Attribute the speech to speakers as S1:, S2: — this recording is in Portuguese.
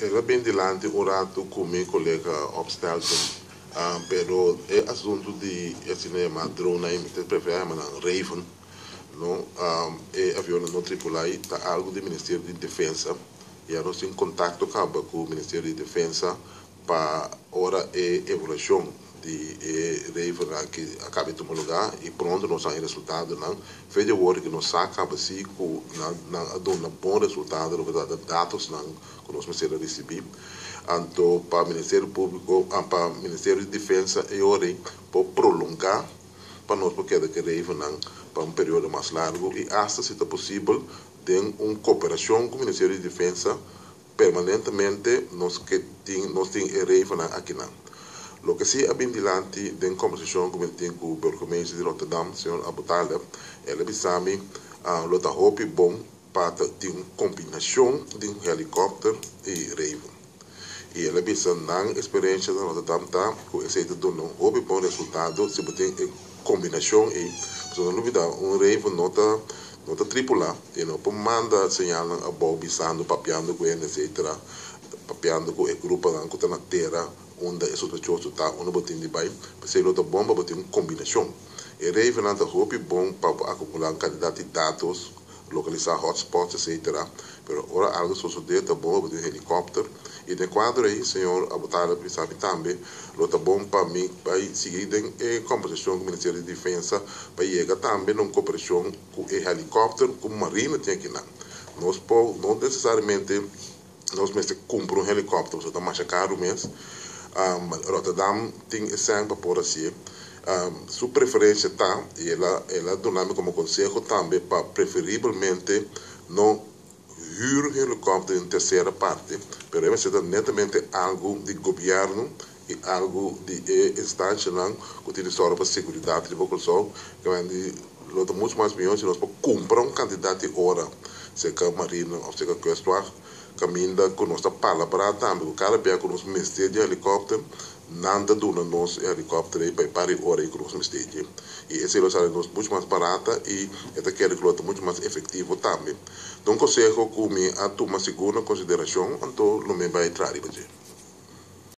S1: era bem dilante o rato com meu colega um, pero é assunto de cinema drone, me prefere chamar Raven, não, um, é avião não tripulado, está algo do Ministério de Defesa, e nós temos contato com o Ministério de Defesa para hora e evolução de Raven que acaba de lugar e pronto nós temos resultado não. Fez work que nós acaba assim com na na dá um bom resultado na verdade dados não que nós vamos receber então para o Ministério Público para o Ministério de Defesa e hora para prolongar para nós porque que Raven não para um período mais largo e se é possível tem uma cooperação com o Ministério de Defesa permanentemente nós que tem nós tem Raven aqui não Lo que sí abbiamo dilante in conversazione come tem com o burgemeester de Rotterdam, senhor Abu Taleb, ele bisami uh, lo ta hopi bom para ter uma combinação de um helicóptero e Raven. E ele bisa na experiência de Rotterdam tá, com esse do não hopi bom resultado se tem combinação e so não vida um Raven nota nota tripula e não por manda segnala a Bobby Sando papiando com ele etc. papiando com o grupo da na terra onde é sospechoso tá onde botin de bai se lo bomba botin combinação e rei venanta hopi bom para acumular candidato de dados localizar hotspots etc pero ora algo tá bom botin helicóptero e de quadro aí senhor Abutala sabe também lo tá bom para mim para seguir em conversação com o Ministério de Defesa para chegar também numa cooperação com o helicóptero com a marina tem aqui não nós não necessariamente nós mesmo compra um helicóptero, você está mais caro mesmo, um, Rotterdam tem exemplo por assim. Um, sua preferência está, e ela, ela dá como conselho também para preferivelmente não huur helicóptero em terceira parte, mas deve ser netamente algo de governo e algo de instância não, que tem história para segurança de população, que vem de luta muito mais milhões, nós podemos comprar um candidato de hora, seja marina ou seja questuar, caminda com nossa palavra também o cara pega com nosso mestre de helicóptero nada do nosso helicóptero aí para parar hora com nosso mestre e esse é o nos muito mais barata e esta quer que muito mais efetivo também. Então conselho que a tomar segunda consideração então não me vai entrar